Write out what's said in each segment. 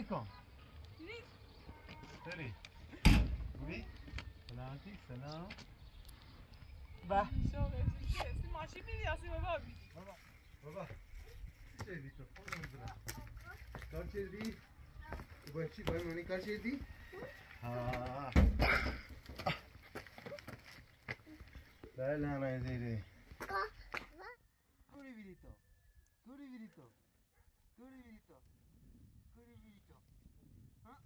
علیکم سری خوبی؟ سلامتی سلام به ماشین میری آسی بابا بابا بابا چی کردی تو خودم برم کار کردی؟ با چی باید منی کار کردی؟ ها بله همه زیره کوری بیری تو کوری بیری تو کوری بیری تو کوری بیری تو ها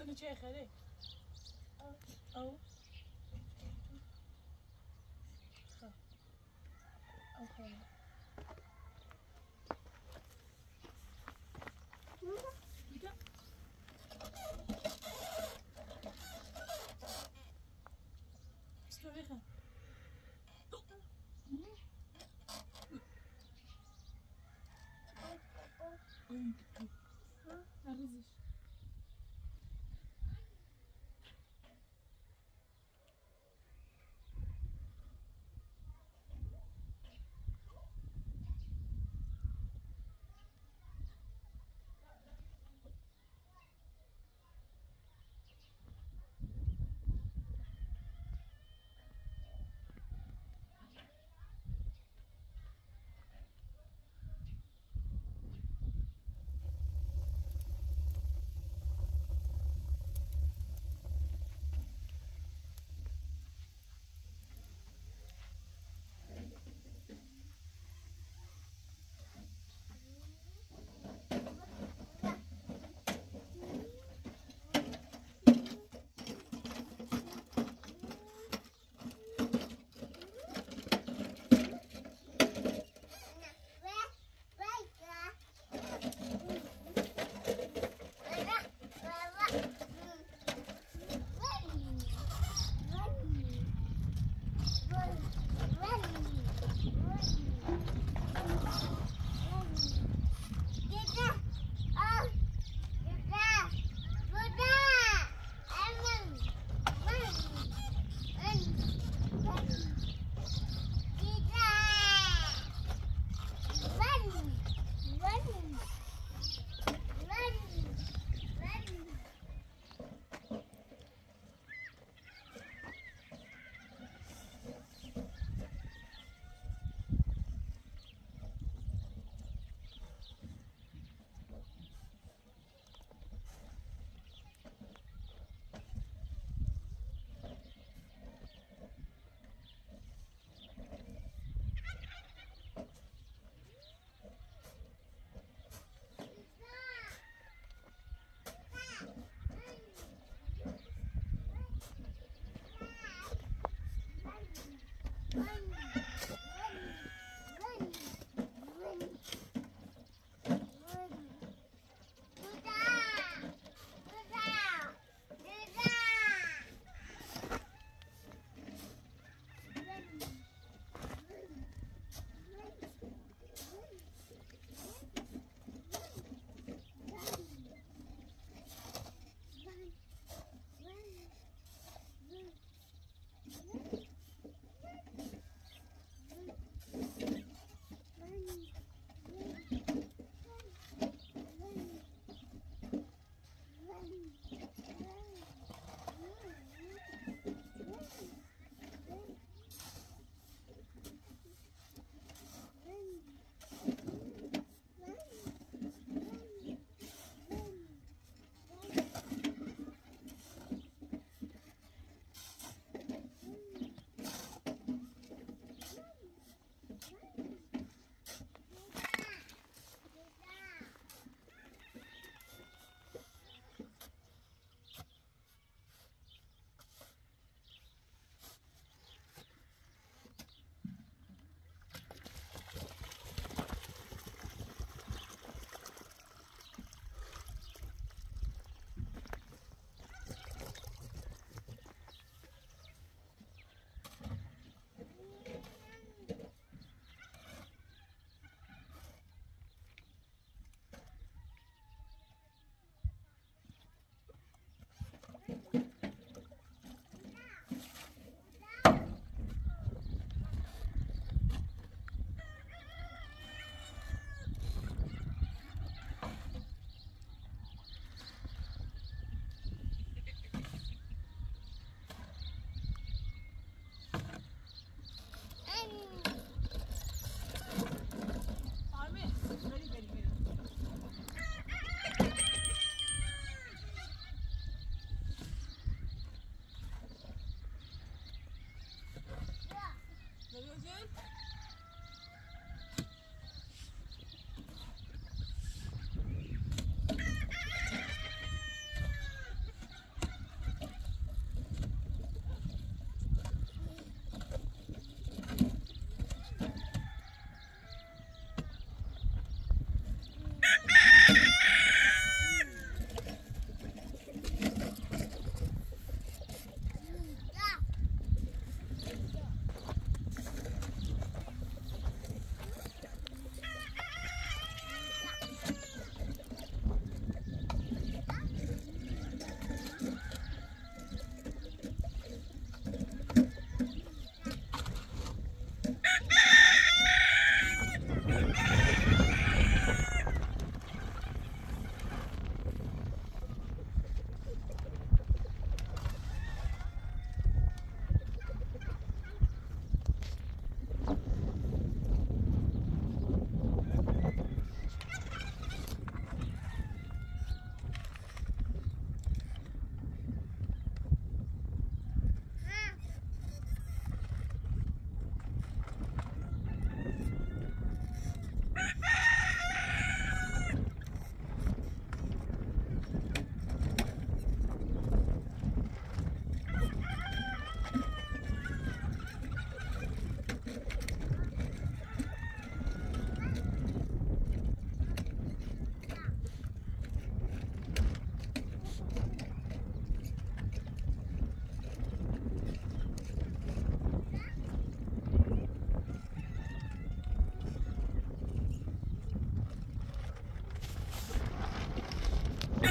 سنة چه خیلی او خب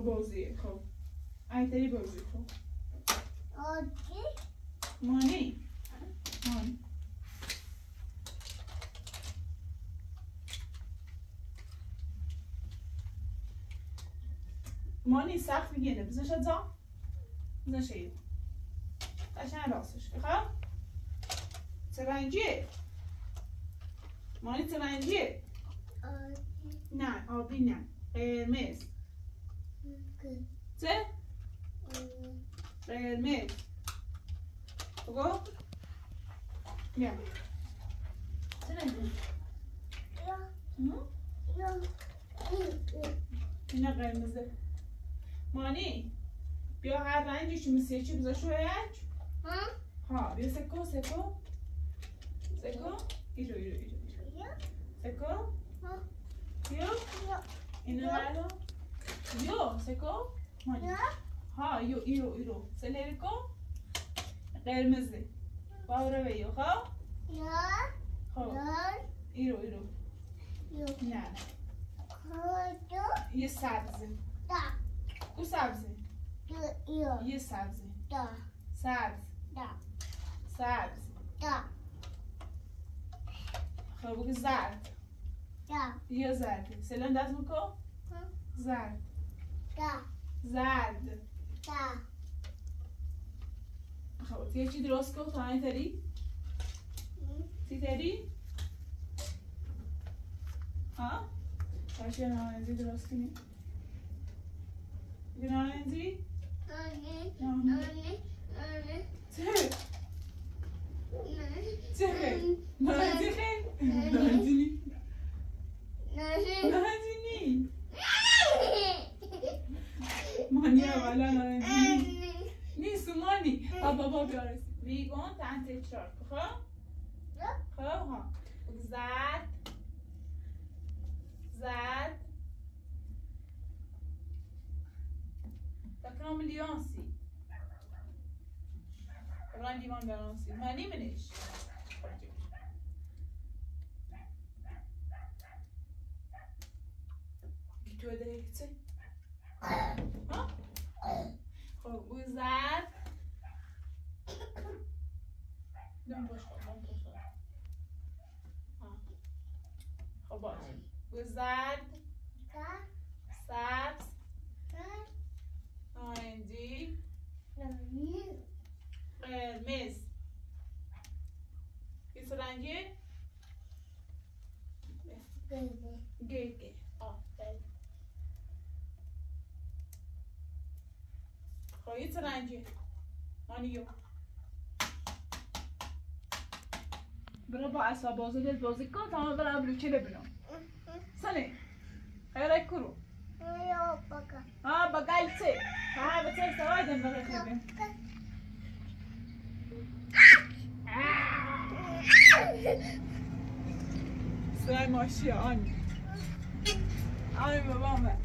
نریزش خب. بازیه خب ایتری بازی خب مانی. مانی. مانی سخت می‌گیره بزن شد زا بزن شید قشن راستش. بخواه چه رنگیه مانی چه رنگیه نه آبی نه. قرمز. چه قرمز بگو بیا چه رنگی اینا قرمزه مانی بیا هر رنگی مثل چی بذار شویج ها بیا سکو سکو سکو ایرو ایرو ایرو سکو بیا اینو برو بیا سکو مانی ها یو ایرو ایرو سلری کن قرمزه باوره بیو خب خب ایرو ایرو نه یه سبزه او سبزه یه سبزه سبز سبز خب بگو زرد یه زرد سلام دست بکن زرد زرد خب یه چی درست کن تا این تری تی تری ها باشه نارنزی درست کنی یه نارنزی چه چه نارنزی خیلی نارنزی نی نارنزی نی مانی اولا نی نیست مانی. بابا بیارست بیگون تن تکرار خب؟ خب ها. زد. زد. تكرام اليونسي طبعا ديمان بيونسي ماني منش. تو ده هيك خب باش ها خب باش. وزاد سبز. نارنجی قرمز. کیس رنگی؟ گرگه آفرین خواهی چه رنگی مانیو برو با اصلا بازی کن تمام برم بلوچه ببینم. سنه خیلی کرو ها بقال چه ها بچه سوادم برای خیلی سلای ماشی آنی. آنی بابامه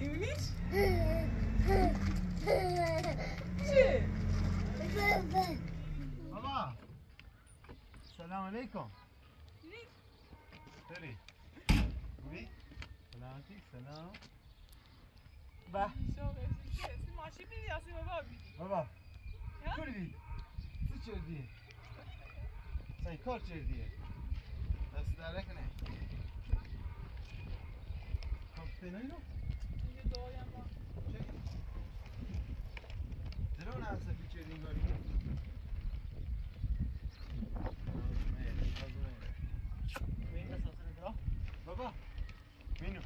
ایمونیش؟ چه؟ بابا سلام علیکم داری خوبی؟ سلامتی سلام به ماشی بیدی اصلی بابا بابا Ya? کردی چی کردی؟ سای کار کردی دست در نکنه کاپیتان اینو؟ یه دایم با چه؟ درون هسته که کردی کاری؟ بابا مینو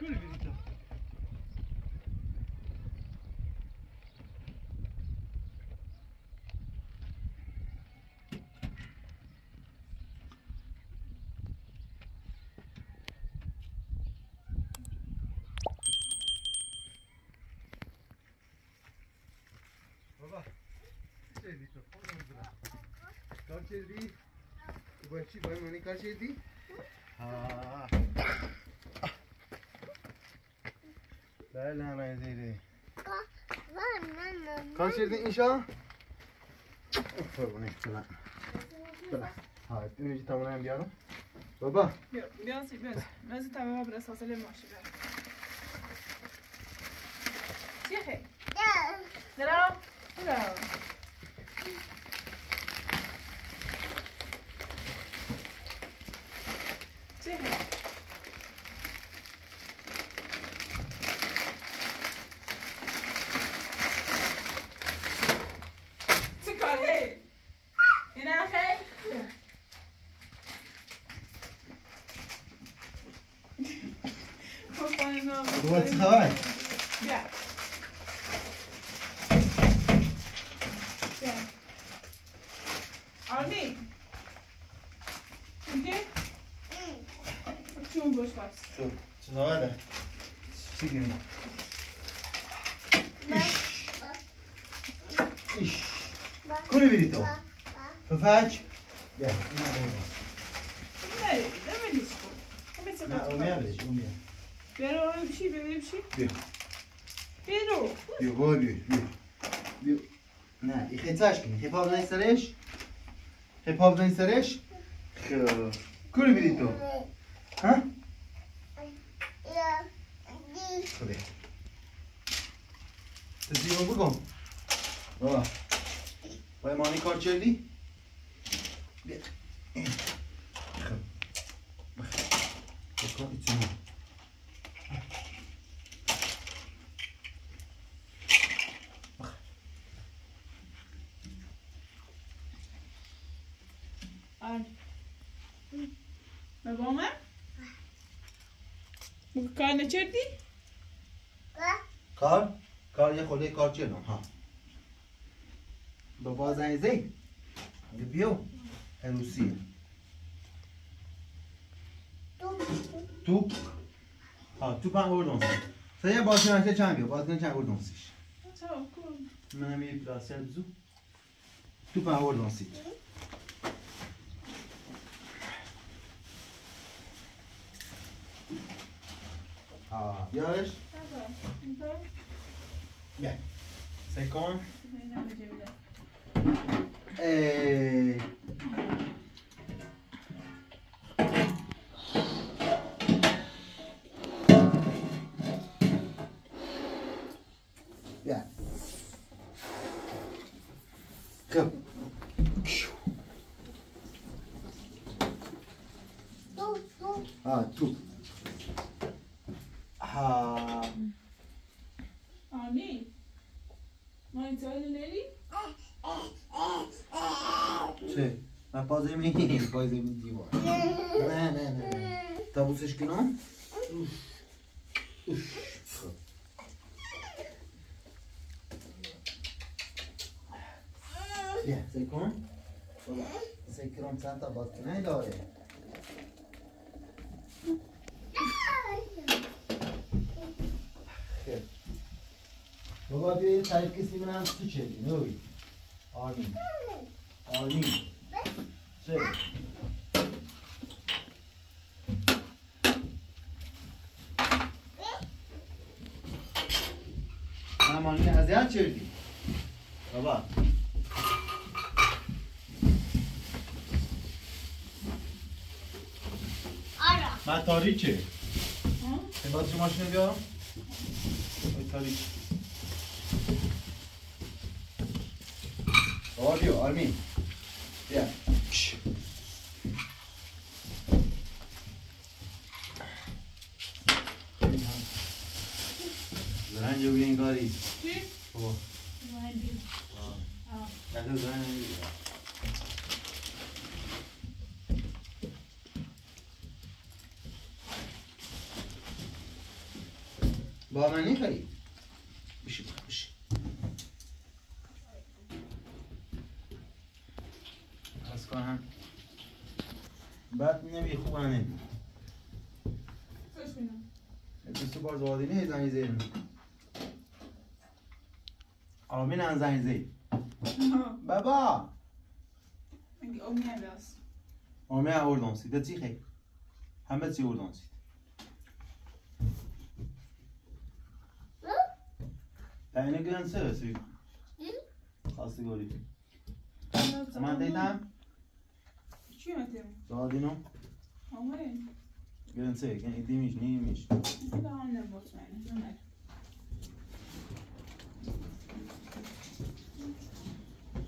کل بیدی تو بابا چی کردی تو خودم برم کار کردی؟ با چی باید منی کار کردی؟ ها بله همه زیره کار کردی اینشا؟ قربونش برم بله ها اینجا تمام هم بیارم بابا بیا بیانسی بیانسی بیانسی تمام برس خیلی تشکیم خیلی پاپ دانی سرش خیلی پاپ دانی سرش خب کلو بیدی تو ها خوبه تسیبو بگم بابا بای مانی کار چردی بیا خب بکن ایتونو Al. Babama? Karnı çerdi? کار؟ کار؟ یه خورده کار چیه ها. بابا زنگ زی میگه بیو روسیه توپ. ها توپ هم اردون سه یه بازی نشه چند بیو؟ بازی چند اردون سیش Tamam, cool. منم یه پلاسیل بزو. توپ هم اردون سیش ها بیارش Tamam. بیا سکن Tamam. می پازه می دیوار. نه نه نه تا بوسش کنم. بیا سکن سکرم چند تا باز کنه داره. بابا بیا این تعریف کسی من هم تو چه؟ نوی آرمین. چه من مانی اذیت چردی بابا من? این باز شما ماشین بیارم این تاریچ بابا آرمین بیا کش. زرنج رو این کاری Kim? بابا Mijn die. دست زرنج نمی‌گیره. با من نیخری بشی بشی از کنم بعد نمی خوب هم نمی Kus زوادی نه زنی زیر آمین هم زنی. بابا. was. آمین هم اردان سید. ده چی خیلی همه چی اردان سید. اینه گرن Görün se, yani idiymiş, neymiş? Bir daha anne bozmayın, Ömer.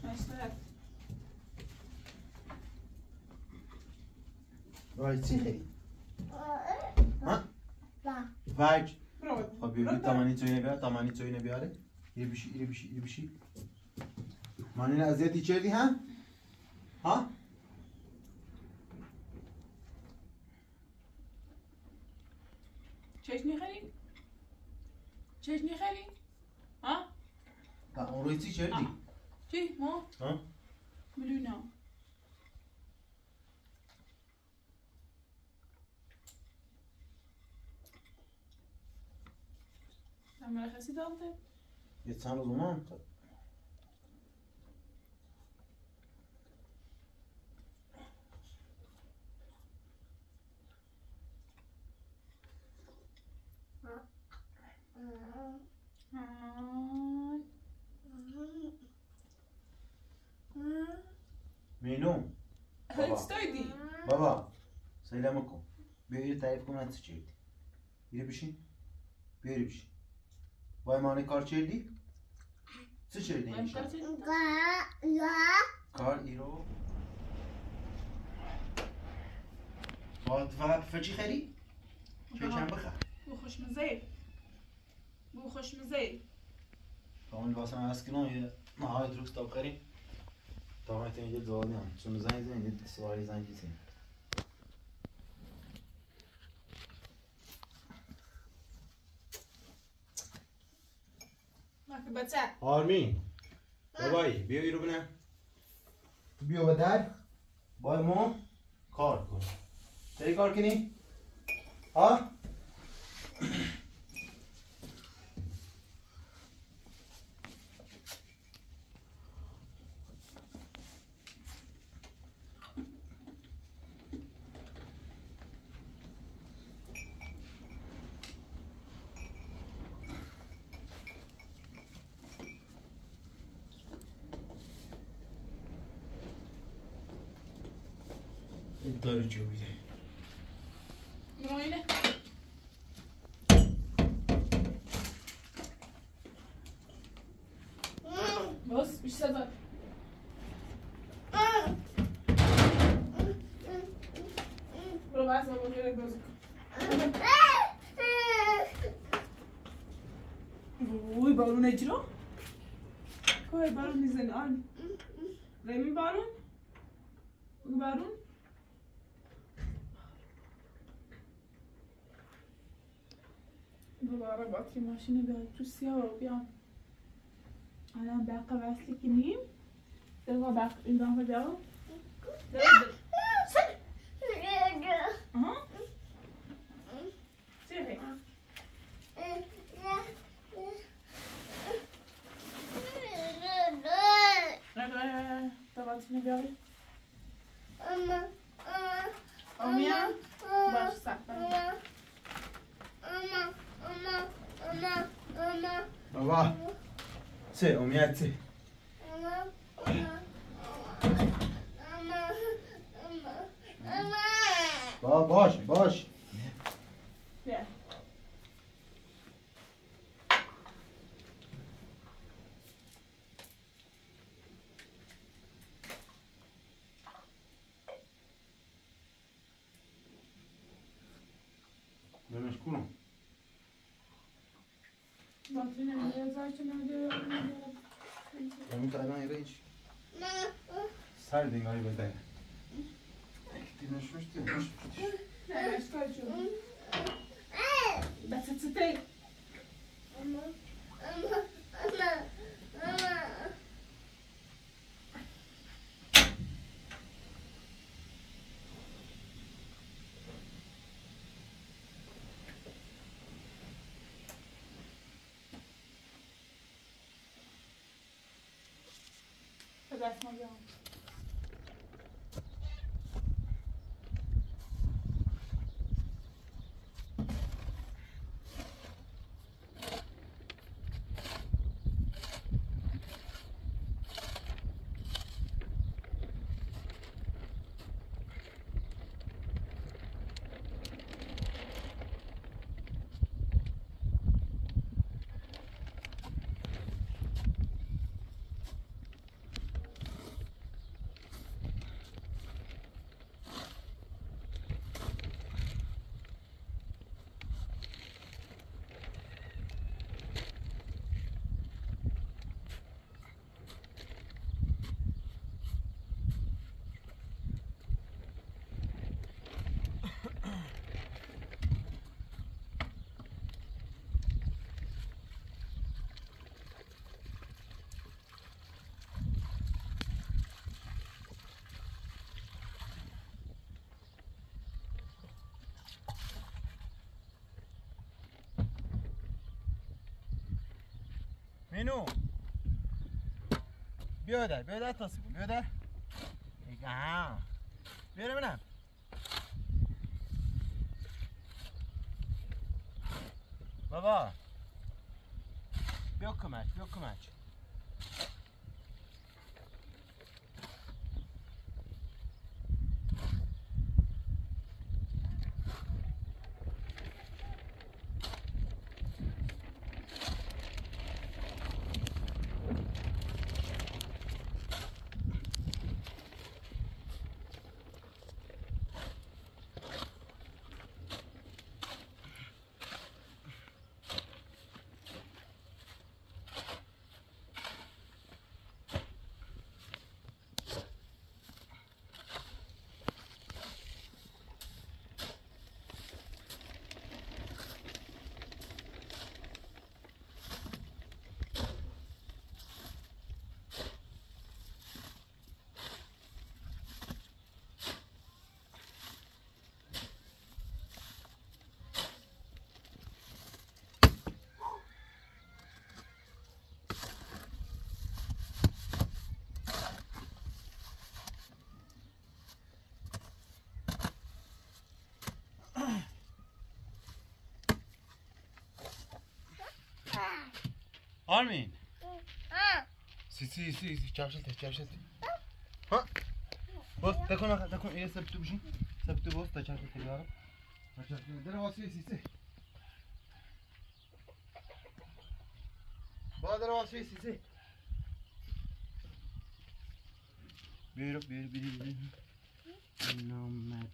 Başlar. Vay çiğ. Ha? Vay. خب یه بیا تمانی تو اینه بیا تمانی تو اینه یه بیشی یه بیشی یه بیشی معنی از یه تیچر ها؟ ها چش می‌خری؟ چش می‌خری؟ ها؟ تا اون روی چی چردی چی؟ ما؟ ها ملونا مرخصی داده؟ یه چند روز اومم آه. مینو. استویدی؟ بابا سلام کن. ایره تعریف کن چردی ایره بشین. بیا ایره بشین. وای مانی کار چردی چی چردی کارچه یا کار ایرو وات فقط فچی خری؟ چه چند بخر؟ خوشمزه. بو خوشمزه روز تا بخریم تا ما تین یه دوانی هم چون زنگ زنگ یه سواری زنگ زنگ ما که بچه. آرمین. بابایی بیا ایرو بنه بیا به در. بای ما کار کن. چه کار کنی؟ ها؟ داری چه بیده برو اینه بس بیش صدا برو بس بابا جلوی بازی کن وای بارون اجرا کای بارون می‌زنه آن ریمی بارون بگو بارون دوباره باتری ماشین بیای تو سیاه رو بیام الان بقیه وصلی کنیم دلوا بقیه این دام بیام آها چه خیلی تا باتری بیاری آمیا باش سخت بابا چه امیت چه بابا باش باش Vamos taragan yere iç. Serdin galiba de. Gittiğine não işte. Ben aşk açıyorum. Ben sıçıtayım. Ama, ama. بس تتی مینو بیا در بیا در تاسی بیا در آها بیا ببینم بابا بیا کمک بیا کمک آرمین سی سی سی سی چاوشلته چاوشلته ها. باز تکون آخه تکون یه سبتو بشین سبتو باز تا چاوشلته یارم تا چاوشلته در واسه سی سی. با در واسه سی سی. بیرو بیرو بیرو بیرو. نامد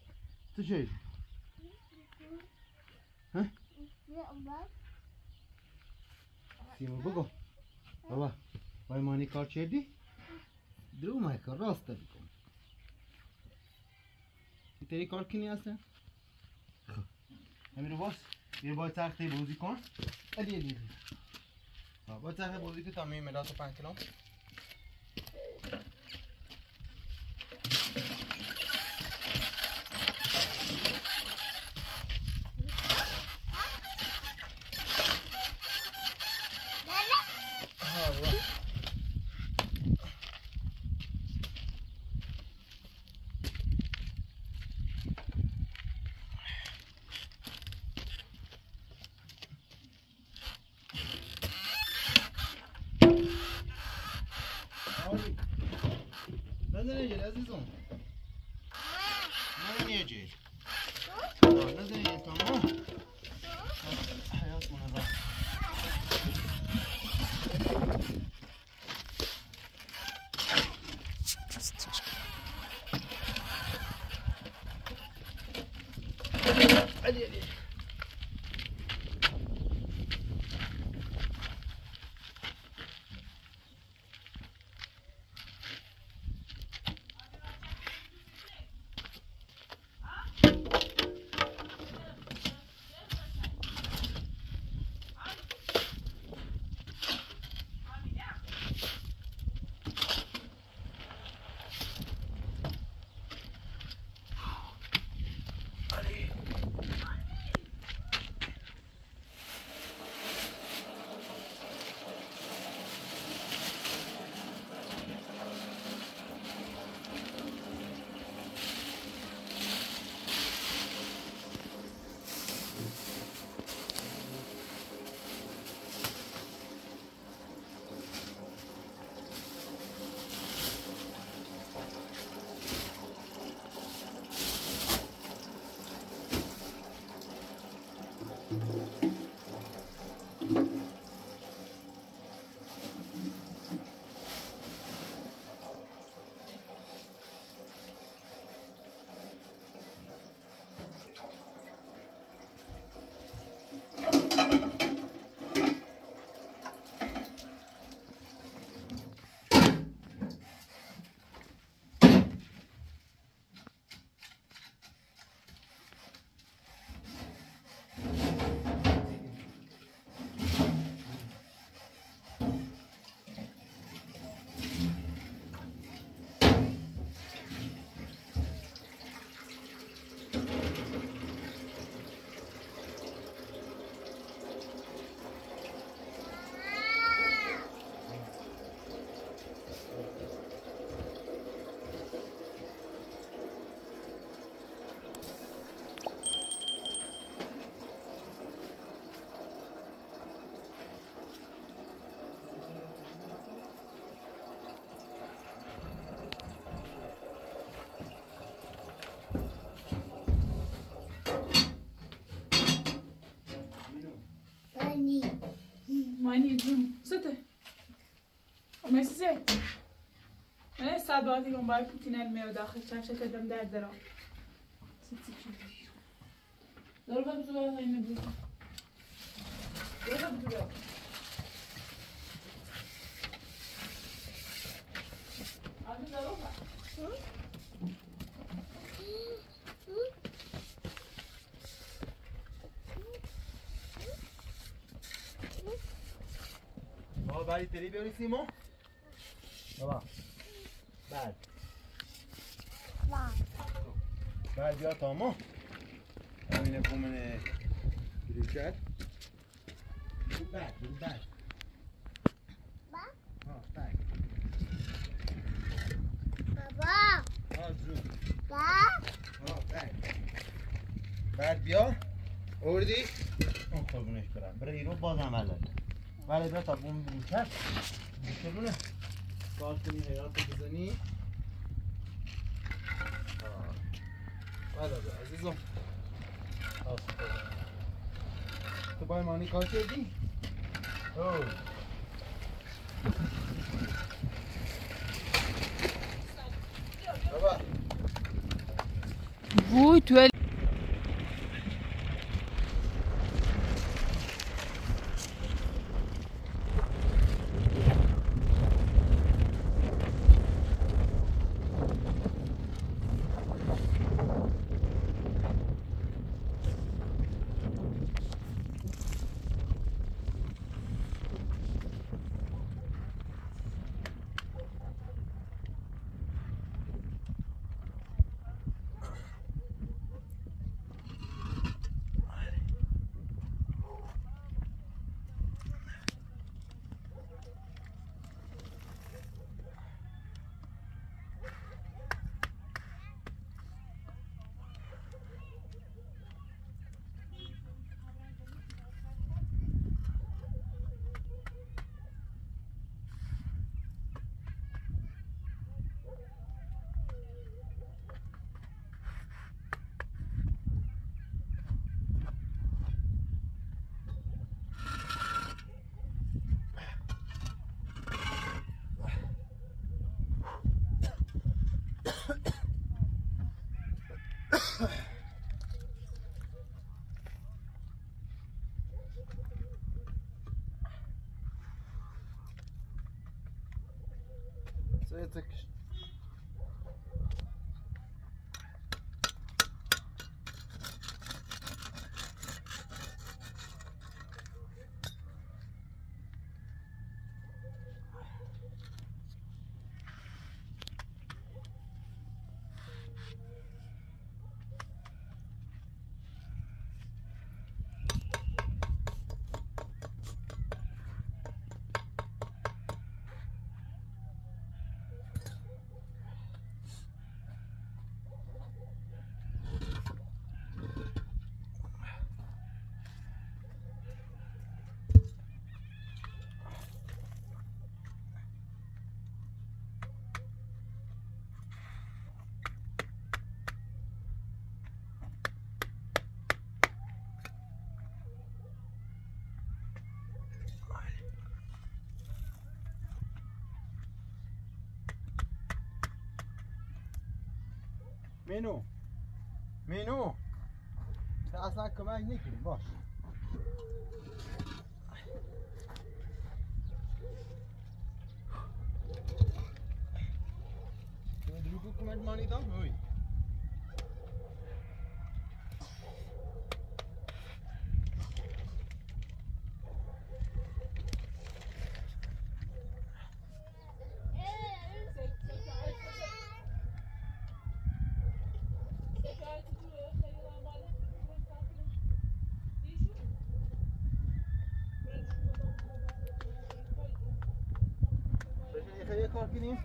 تو چه سیما بگو. بابا وای مانی کار چردی درو مای کار راست بکن این تری کار کنی هستن همین رو باز یه با تخته بازی کن. ادی ادی ادی. با تخته بازی کن تا می ملات پنج کلام ها بابا آری. نزن یه جل عزیزم يقوم باي بوتين الماء وداخل شاشة دم دردرة ست ست ضربة بزوجة هاي مدوسة ضربة بزوجة عادي ضربة بابا بری تری بیاری سیمو بابا بعد با بریکت برو بعد برو بعد با ها بعد بابا. ها جون با. ها بعد بیا. اوردی اون قربونش برم. برای اینو باز عمل ولی بیا تا بوم بریکت بکنونه باز کنی حیات بزنی آه. بله بله عزیزم آفرین. تو با مانی کار کردی؟ اوه بابا وای تو مینو مینو تا اصلا کمک نکنی باش دروگو کمک مانی دام اوی بشه یه کار کنیم سچینا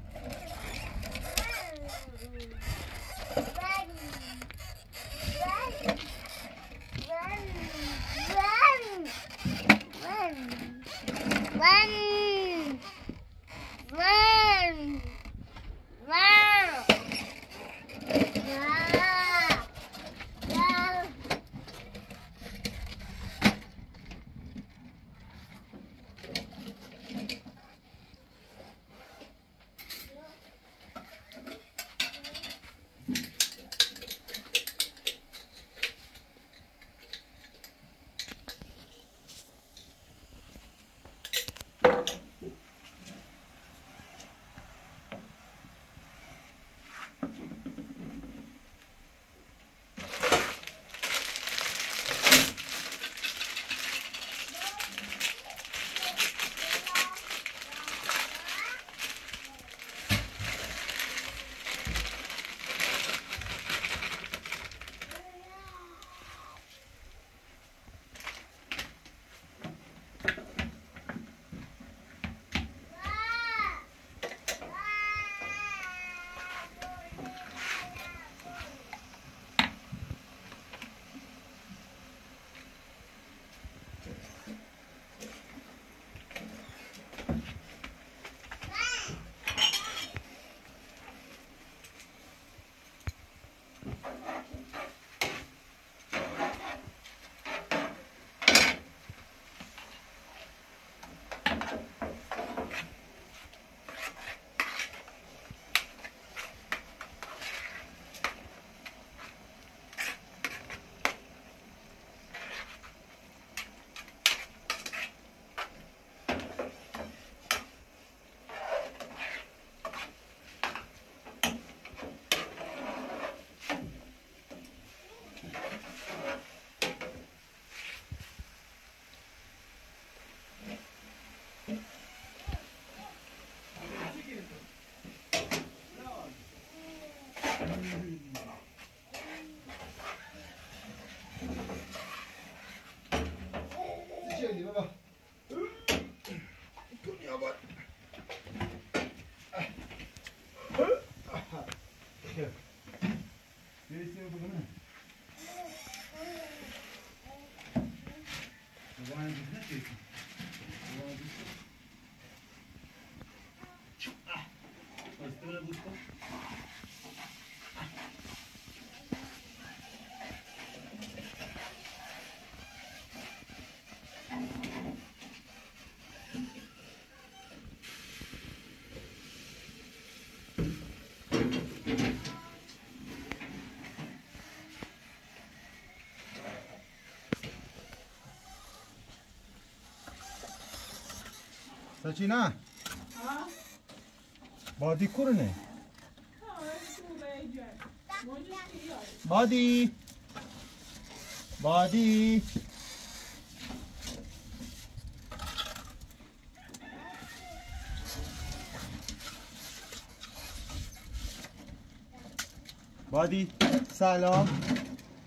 Thank you. بادی تو به جای موجود کیاره بادی. بادی. بادی سلام.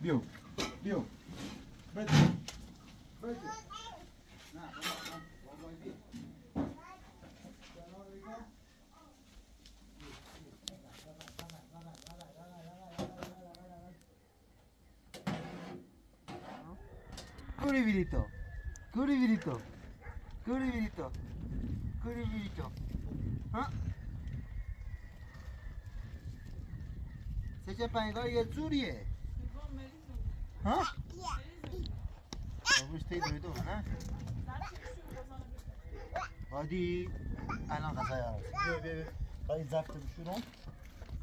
بیو بده بده نه بابا بیا. سلام علیکم. Curivirito, curivirito, curivirito, curivirito. ها؟ سه پنگاه یه جوریه. ها؟ بابوش تی دویدو نه؟ عادی الان غذای عرض بیا بیا بیا. خواهی زفت بشورم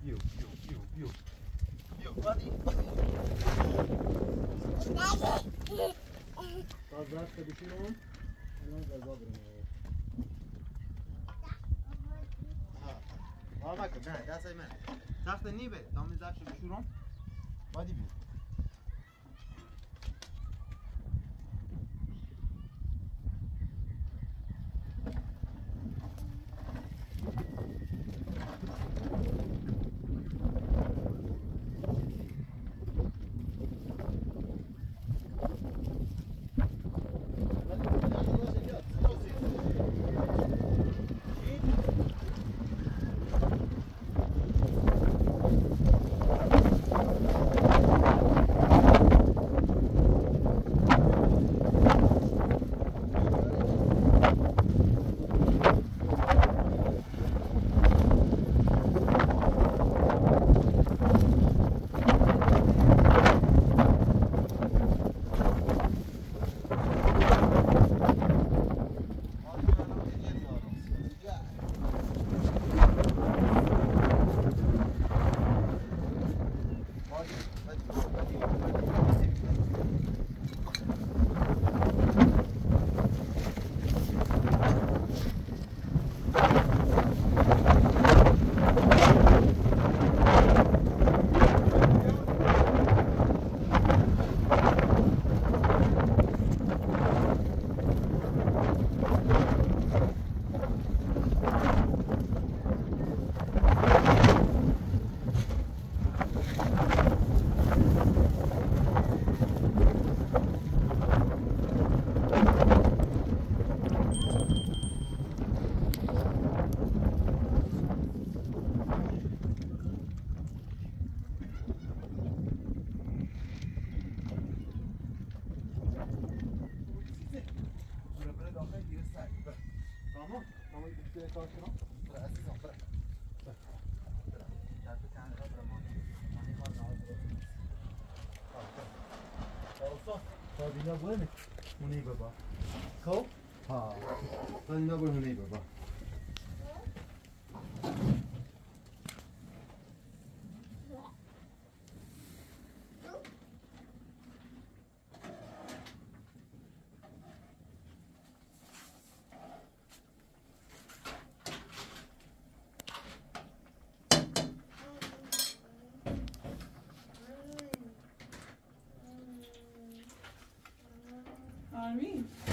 بیو بیو بیو بیو بیو عادی تا زفت بشورم الان غذا برمه ما کن نه دست من زفت نیبه. تا می زفت بشورم عادی بیو Bu ne baba? Kov? Ha. Ben ne böyle ne baba? آرمین ما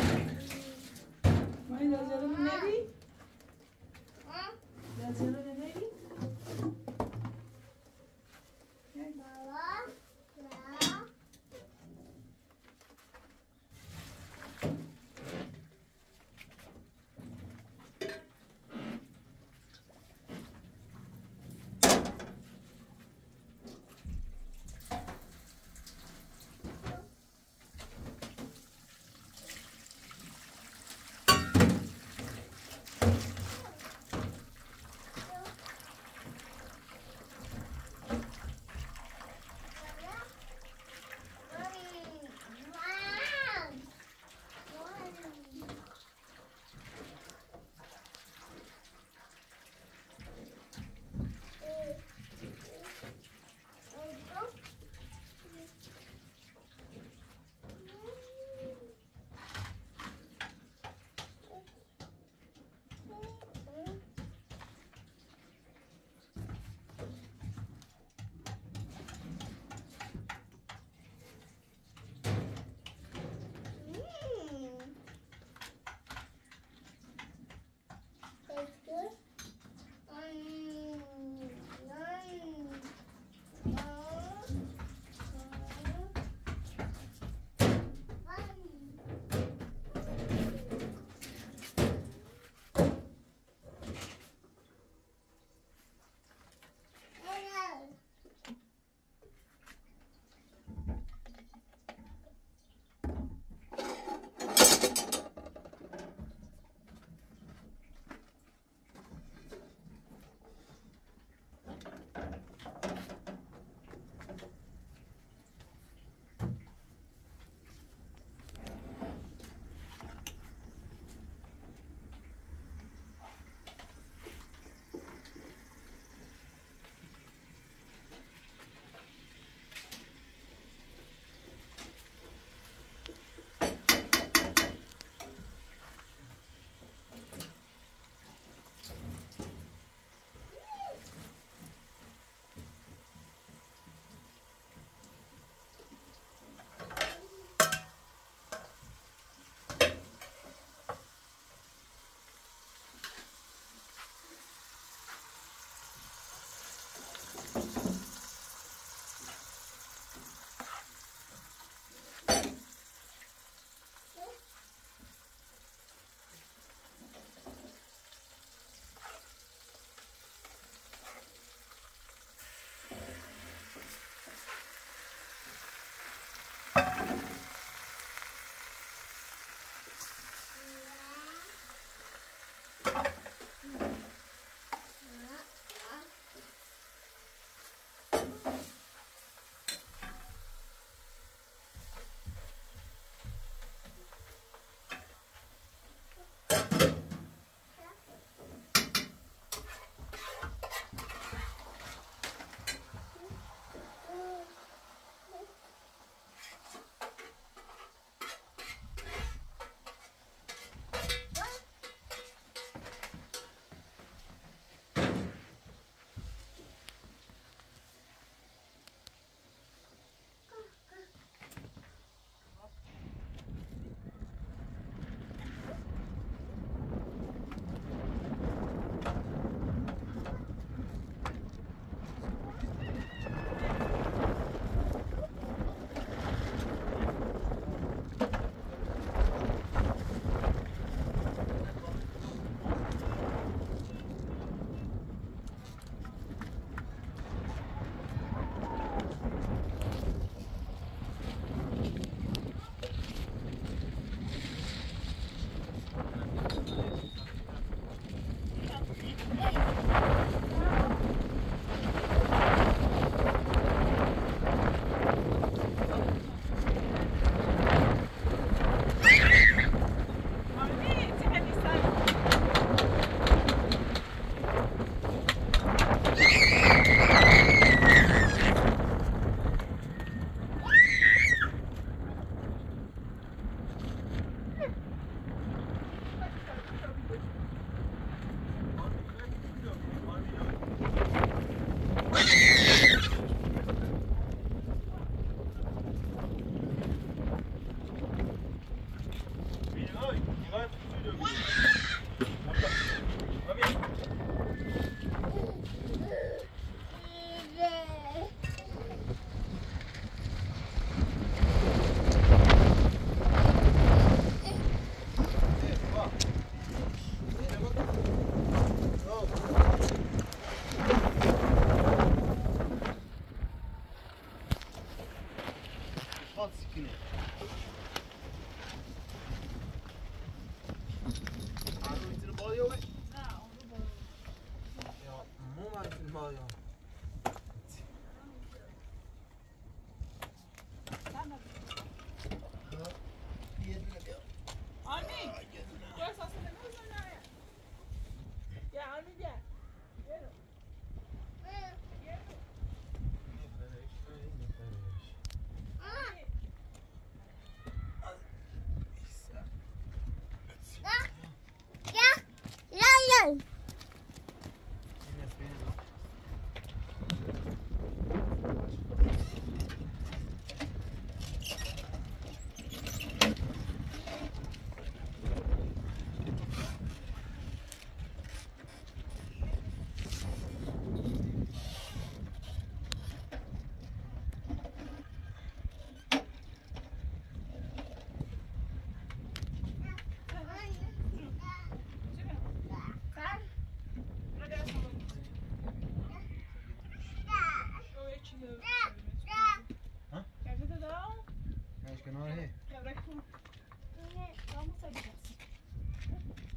ça déverse.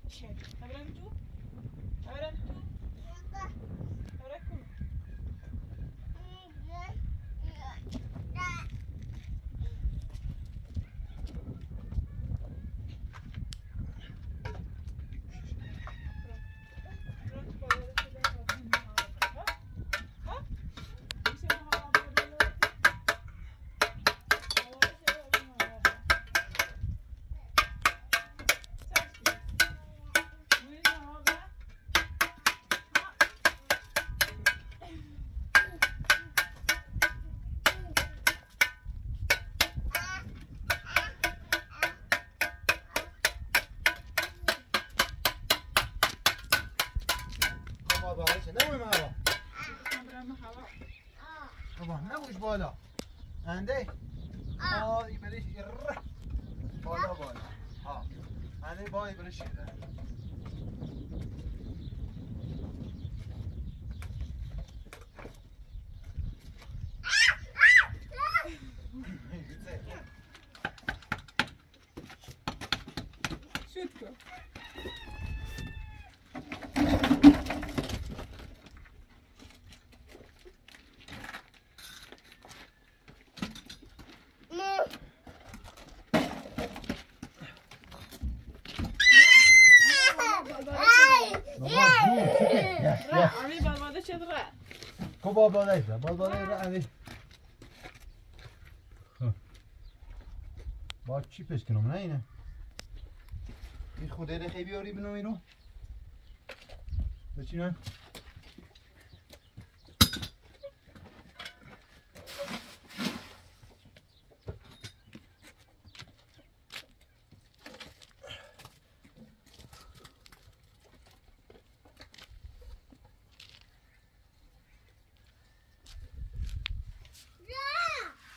Chérie, بالا. اه يبلش يره بالا بالا. ها. عندي باي يبلش يره شوت کن را آمی برماده شد را بابا ليس بابا ليس عندي با چی پس کنم نه اینه. این خوده رخی بیاری بنو اینو بچینم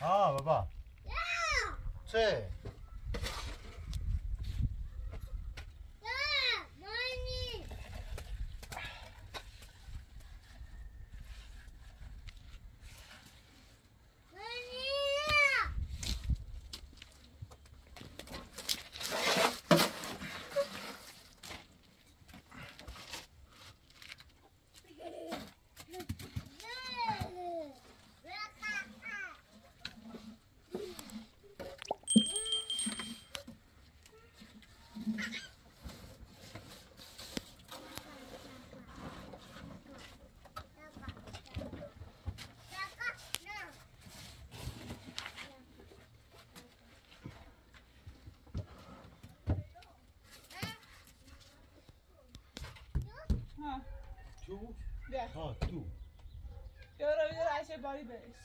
ها بابا چه ها تو بیا. ها تو یورو یورو عشه باری برش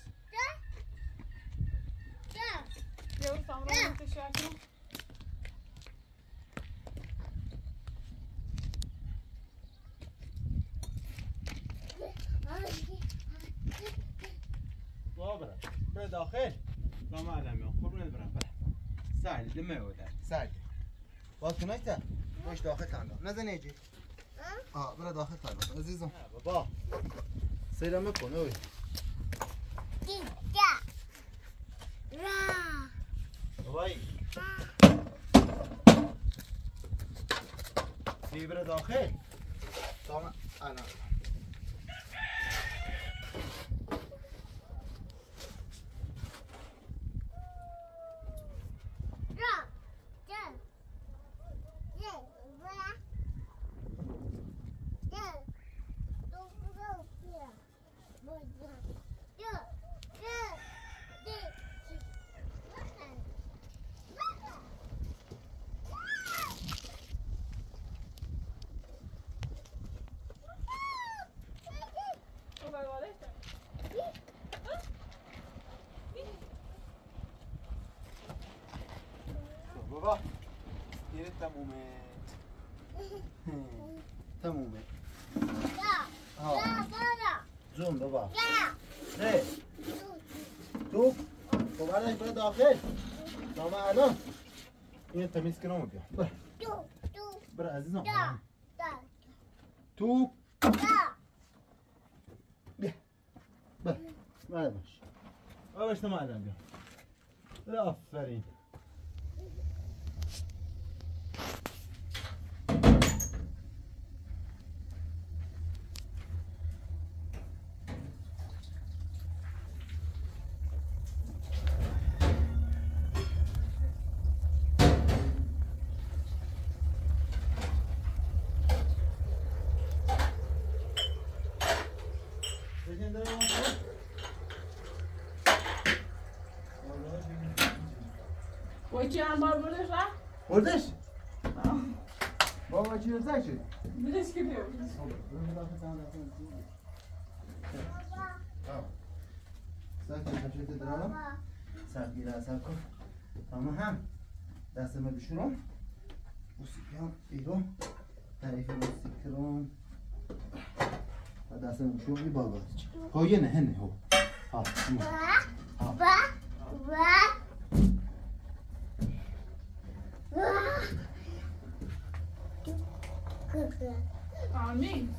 یورو تمرین انتشار کن بابا به داخل. لا معلم يوم خب نبرم بله سعد دمه وده سعد باز کنایتا باش داخل تنده نزن ایجی. آه برو داخل طلبات عزیزم. بابا. سیرم کن اوی. دیگه را. بابایی بیا برو داخل. زوم بابا نه. تو؟ خب الان بره داخل. تا من الان. این تمیز کنم و بیا بره بره عزیزم. تو؟ بیا. بره بره باش. بره باش تا من الان بیا. آفرین بشین در اون کن. چی هم بار بردش رفت؟ بردش بابا چی رو شد بلش که بیو ساعت کفشت درام ساعت گیره اصاب کن اما هم دست ما بشورم موسیقیام ایرو تعریف موسیقیام و دست ما بشورم ای بابا یه نه هنه هو ها همون. آمین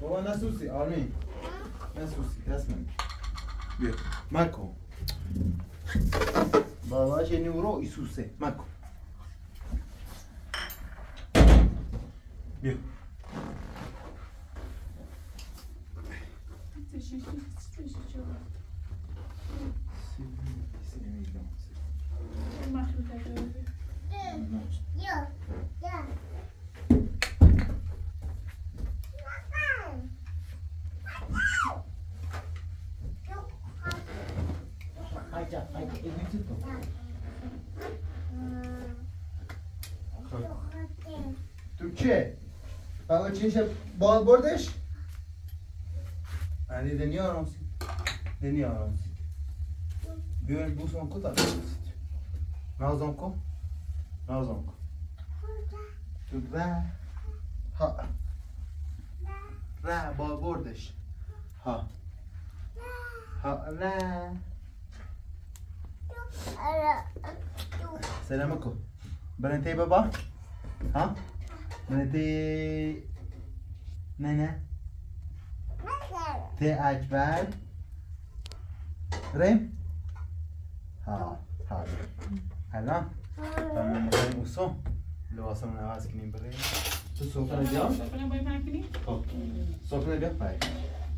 بابا نسوسی آرمین نسوسی دست من. بیا. مکو بابا چه نورو ایسوسه. مکو چیه؟ بابا چی میشه؟ بال بردش؟ علی دنیا آرام سید دنیا آرام سید بیوید بوسمان کتا آرام سید نازم کن. نازم تو ره. ها. ره بال بردش. ها. ها ره. سلام کو برنتی بابا؟ ها؟ Ha? Berhenti Nene? Te akbar? Rem? Ha, ha. الان من می‌خوایم اوسو لباسمون عوض کنیم بریم تو سفره بیا خب سفره بیا پای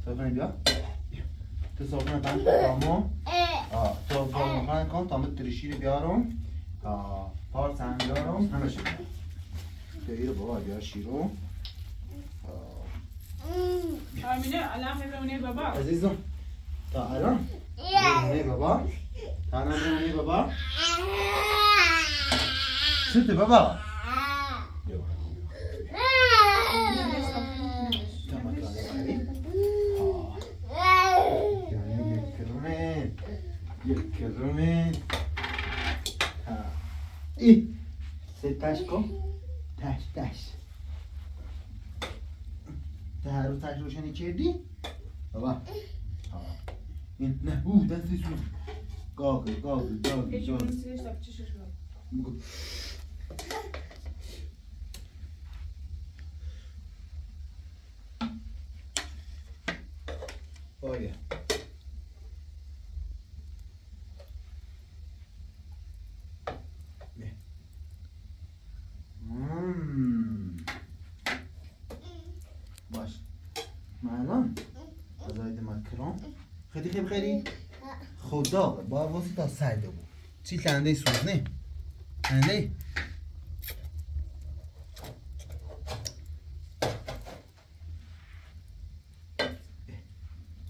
سفره بیا تو سفره بند کامو آه تو بند کن تا من ترشی رو بیارم پارس هم بیارم همه شد Peter Baba Gashiro. آمینه الان هبرونه بابا. عزیزم تعالى. هبرونه بابا. تعالى هبرونه بابا. شد بابا. يكرمين ها آه. إيه؟ ستاشكو Yıkılmayın. Ha. İyi. Se taşko. تش تش تا هر روز تش روشنی کردی؟ بابا ها. این نه او دستی سو گاگل گاگل گاگل یکی اون گاگل سیرش تا چشش بود بگو. Olha. Vê. Hum. باش معلوم غذای مکرون خیلی خیلی؟ خیلی خدا با واسه تا سرده بود. چی لنده سوز نه؟ لنده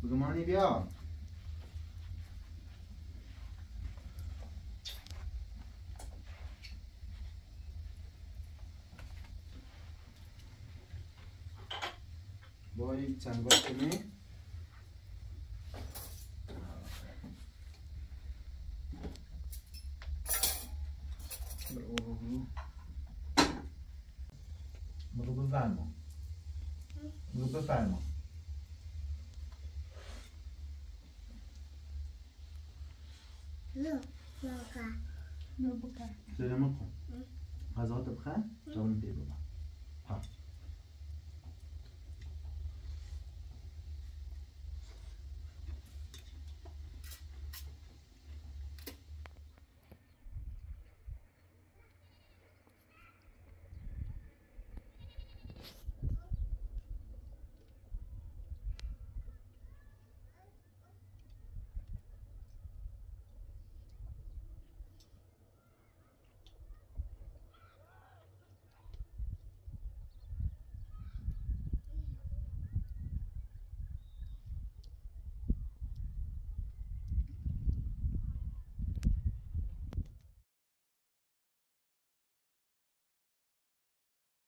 بگو مانی بیا. با یک چنگاه